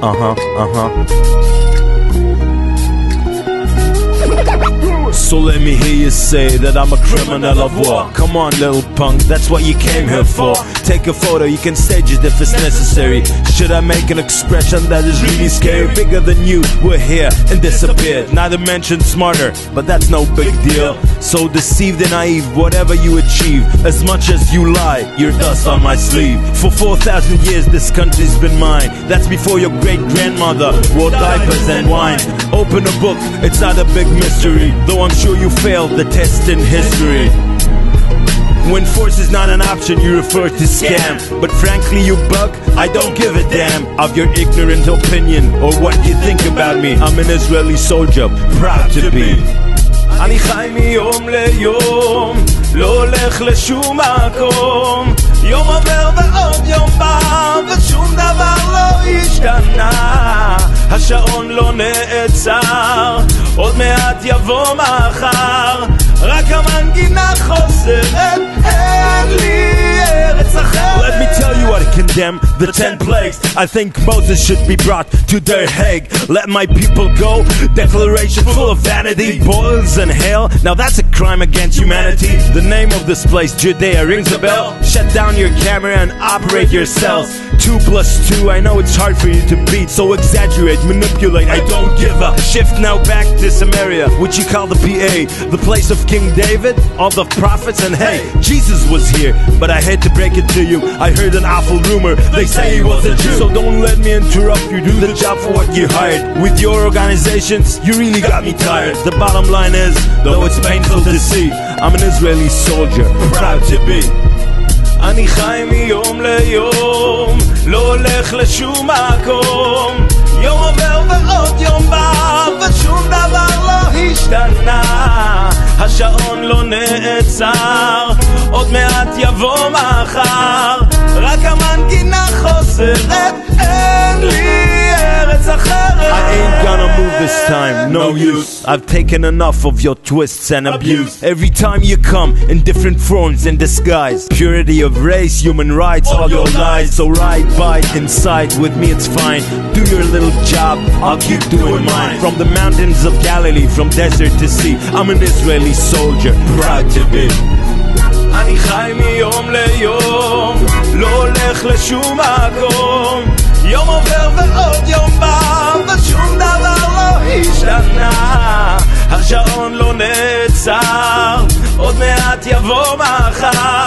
Uh huh, uh huh. So let me hear you say that I'm a criminal of war. Come on, little punk, that's what you came here for. Take a photo, you can stage it if it's necessary. Should I make an expression that is really scary? Bigger than you, we're here and disappeared. Neither mentioned smarter, but that's no big deal. So deceived and naive, whatever you achieve, as much as you lie, you're dust on my sleeve. For 4,000 years, this country's been mine. That's before your great grandmother wore diapers and wine. Open a book, it's not a big mystery, though I'm sure you failed the test in history. When force is not an option, you refer to scam. But frankly, you bug, I don't give a damn of your ignorant opinion or what you think about me. I'm an Israeli soldier, proud to be. אני חי מיום ליום, לא הולך לשום מקום. יום עובר ועוד יום בא, ושום דבר לא השתנה. השעון לא נעצר, עוד מעט יבוא מחר. רק המנגינה חוזרת, the ten plagues. I think Moses should be brought to their Hague. Let my people go. Declaration full of vanity, boils and hail. Now that's a crime against humanity. The name of this place, Judea, rings a bell. Shut down your camera and operate your cells. Two plus two, I know it's hard for you to beat, so exaggerate, manipulate. I don't give a shift now back to Samaria, which you call the PA, the place of King David, all the prophets, and hey, Jesus was here. But I hate to break it to you, I heard an awful rumor They say he was a Jew. So don't let me interrupt you. Do the job for what you hired. With your organizations, you really got me tired. The bottom line is, though it's painful to see, I'm an Israeli soldier, proud to be. אני חי מיום ליום, לא הולך לשום מקום. יום עובר ועוד יום בא, ושום דבר לא השתנה. השעון לא נעצר, עוד מעט יבוא מחר. רק המנגינה חוזרת, אין לי ארץ אחרת. I ain't gonna move this time, no use. I've taken enough of your twists and abuse. Every time you come in different forms and disguise. Purity of race, human rights, all your lies. So ride by inside with me, it's fine. Do your little job, I'll keep doing mine. From the mountains of Galilee, from desert to sea, I'm an Israeli soldier, proud to be. אני חי מיום ליום, הולך לשום מקום. יום עובר ועוד יום בא, ושום דבר לא השתנה. השעון לא נעצר, עוד מעט יבוא מחר.